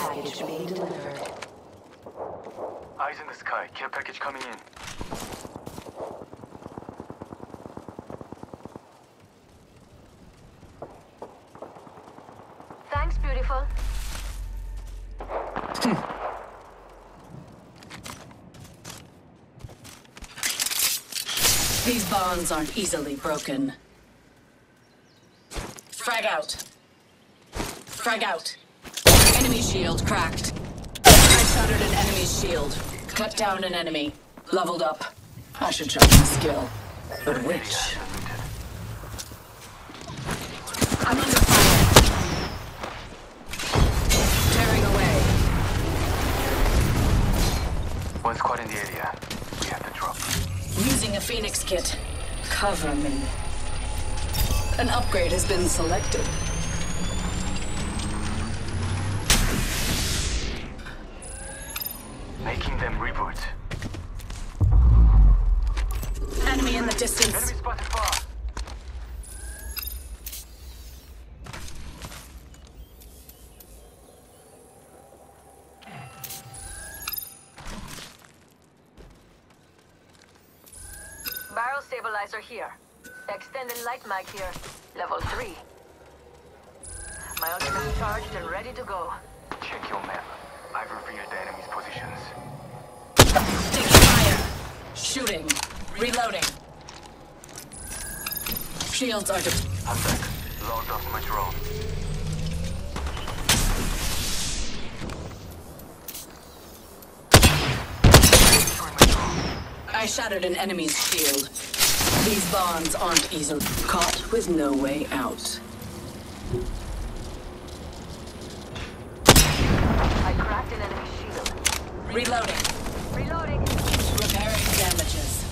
package being delivered. Eyes in the sky. Care package coming in. Thanks, beautiful. These bonds aren't easily broken. Frag out. Frag out. Enemy shield cracked. I shattered an enemy's shield. Cut down an enemy. Leveled up. I should show some skill. But which? I'm under fire. Tearing away. One squad in the area. We have to drop. Using a Phoenix kit. Cover me. An upgrade has been selected. Making them reboot. Enemy in the distance. Enemy spotted far. Barrel stabilizer here. Extended light mag here. Level 3. My ultimate charged and ready to go. Check your map. I've revealed the enemy's positions. Taking fire. Shooting. Reloading. Shields are de- I'm back. Logged off my drone. My drone. I shattered an enemy's shield. These bonds aren't easily caught with no way out. I cracked an enemy shield. Reloading. Reloading. Repairing damages.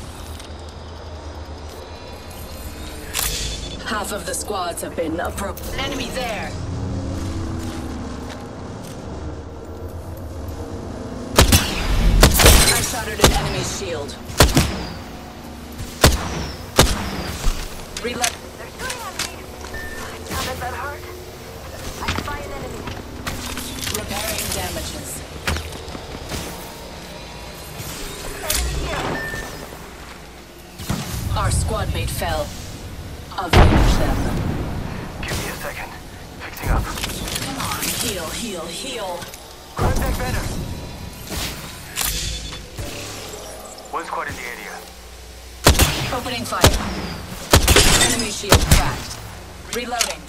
Half of the squads have been appro- Enemy there! I shattered an enemy's shield. Reload. Fell. Avenge them. Give me a second. Fixing up. Come on, heal, heal, heal. Contact banner. One squad in the area. Opening fire. Enemy shield cracked. Reloading.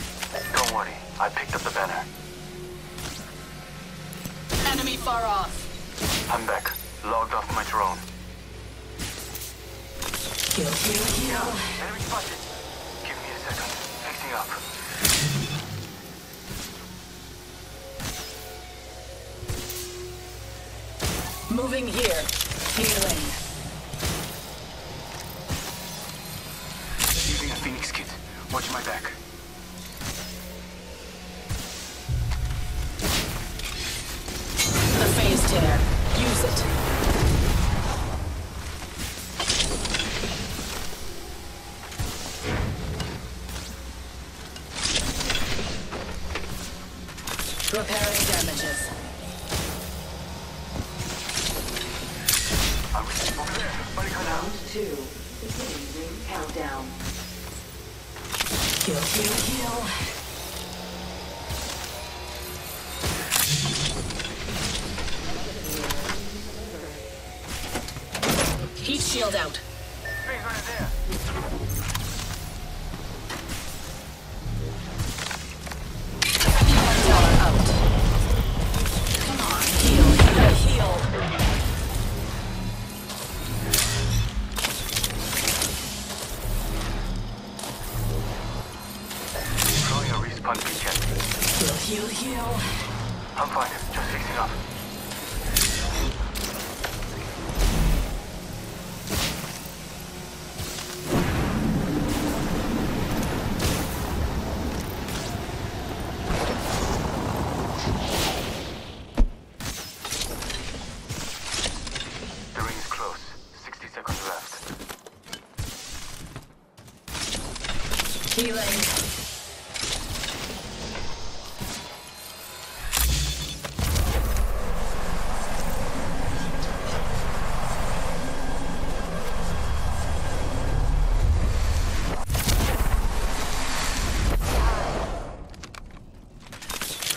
Don't worry. I picked up the banner. Enemy far off. I'm back. Logged off my drone. Heal, heal. Enemy spotted. Give me a second. Fixing up. Moving here. Healing. Using a Phoenix kit. Watch my back. The phase tear. Use it. Two. Beginning ring countdown. Heal, heal, heal. Heat shield out.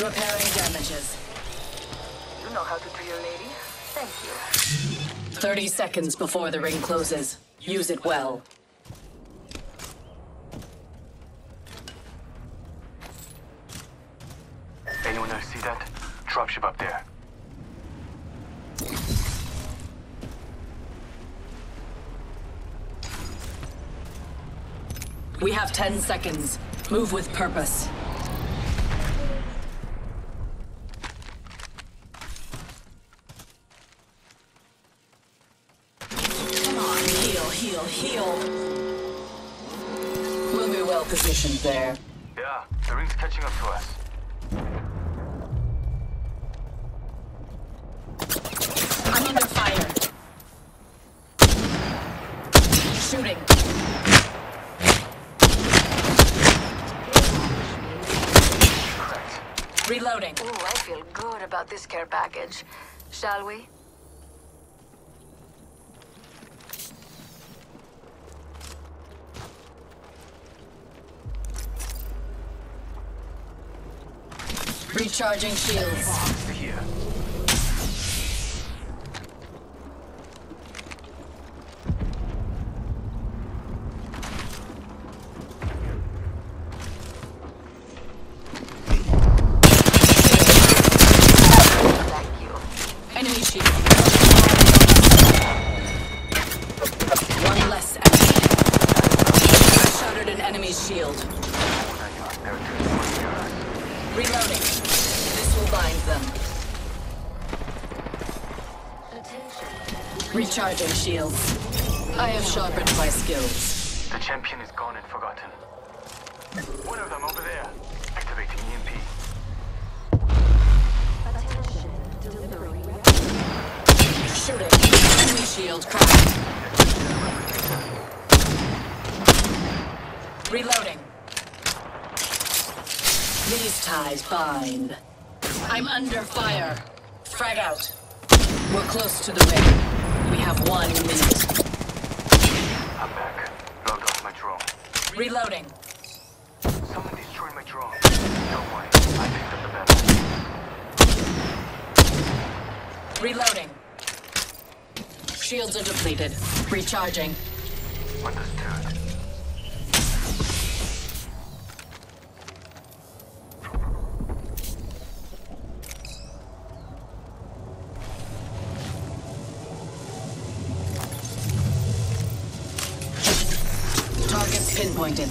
Repairing damages. You know how to drill, lady. Thank you. 30 seconds before the ring closes. Use it well. Anyone else see that? Dropship up there. We have 10 seconds. Move with purpose. Positioned there. Yeah, the ring's catching up to us. I'm under fire. Shooting. Correct. Reloading. Ooh, I feel good about this care package. Shall we? Recharging shields. Here. Thank you. Enemy shield. One less enemy. I shattered an enemy's shield. They're doing one near us. Reloading. This will bind them. Recharging shields. I have sharpened my skills. The champion is gone and forgotten. One of them over there. Activating EMP. Shooting. Enemy shield cracked. Reloading. These ties bind. I'm under fire. Frag out. We're close to the ring. We have one minute. I'm back. Logged off my drone. Reloading. Someone destroyed my drone. Don't worry. I picked up the battle. Reloading. Shields are depleted. Recharging. Understood. Pinpointed.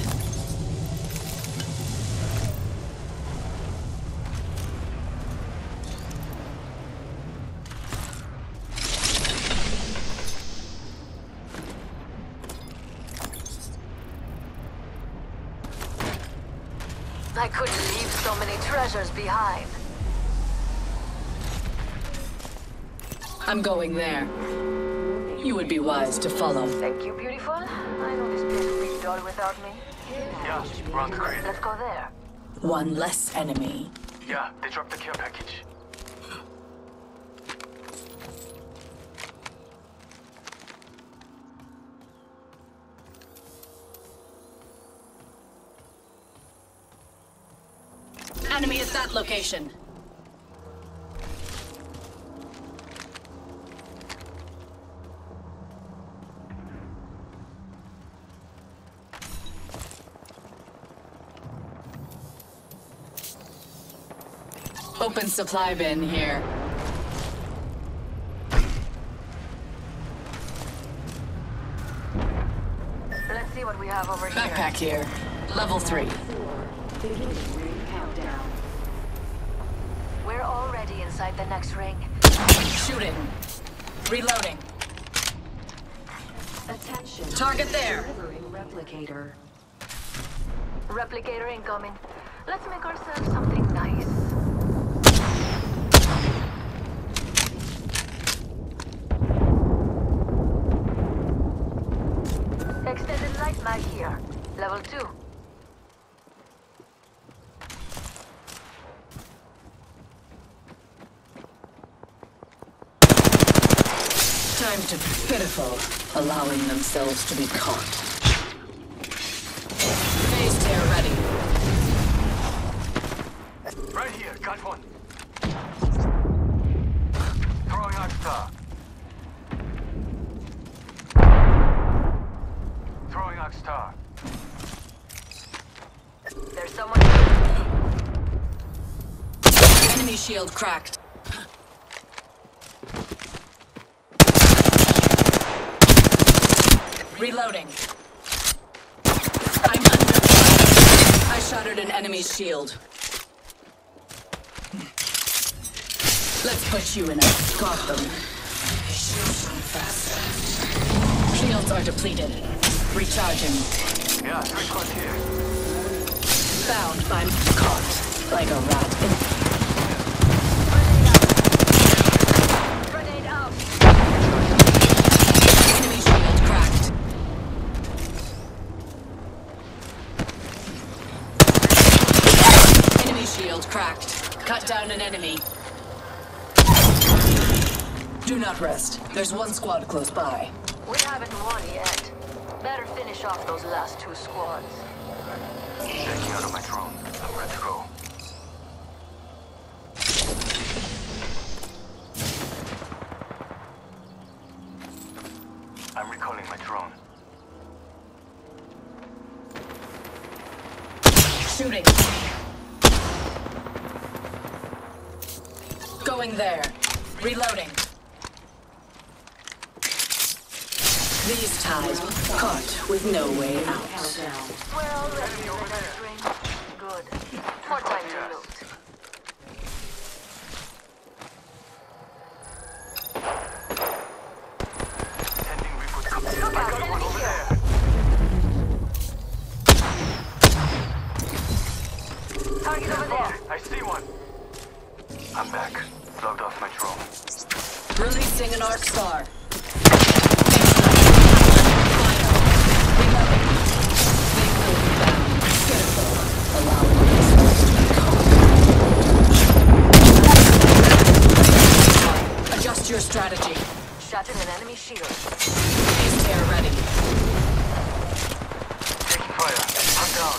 I couldn't leave so many treasures behind. I'm going there. You would be wise to follow. Thank you, beautiful. I know this place would be without me. Yeah, we're on the grid. Let's go there. One less enemy. Yeah, they dropped the care package. Enemy at that location. Open supply bin here. Let's see what we have over here. Backpack here. Level 3. Countdown. We're already inside the next ring. Shooting. Reloading. Attention. Target there. Replicator. Replicator incoming. Let's make ourselves something nice. Extended light mag here. Level 2. Time to pitiful, allowing themselves to be caught. There's someone. Enemy shield cracked. Reloading. I'm under. I shattered an enemy's shield. Let's put you in a Gotham. Shields are depleted. Recharging. Yeah, three squads here. Found by caught like a rat. Grenade out. Enemy shield cracked. Enemy shield cracked. Cut down an enemy. Do not rest. There's one squad close by. We haven't won yet. Better finish off those last two squads. Checking out of my drone. I'm ready to go. I'm recalling my drone. Shooting. Going there. Reloading. These ties caught with no way out. Countdown. We're already in the next ring. Good. More time to loot. Sending reboot. Look I out, got one enemy over there. Target over there. I see one. I'm back. Logged off my drone. Releasing an arc star. Your strategy. Shattered an enemy shield. Phase tear ready. Taking fire. I'm down.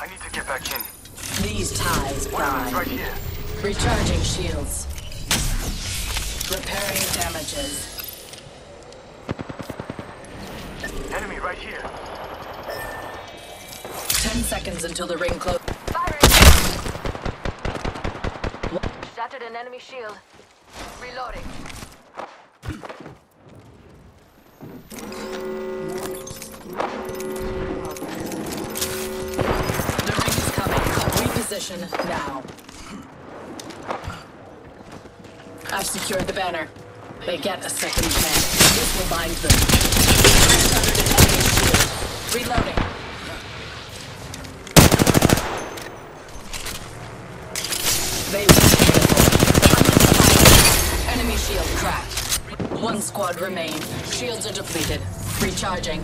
I need to get back in. These ties of right here. Recharging shields. Repairing damages. Enemy right here. Ten seconds until the ring closes. Firing! Shattered an enemy shield. Reloading. Reposition now. I've secured the banner. They get a second chance. This will bind them. Reloading. They will. Enemy shield cracked. One squad remain. Shields are depleted. Recharging.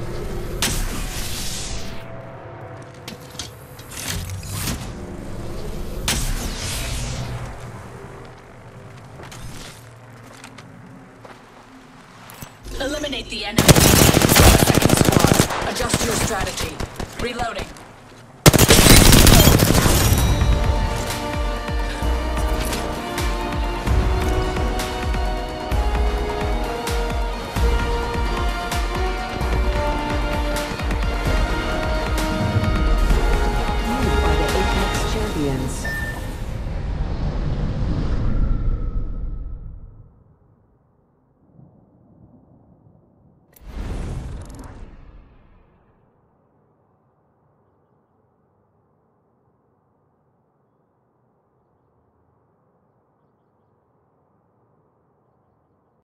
The enemy. Second squad. Adjust your strategy. Reloading.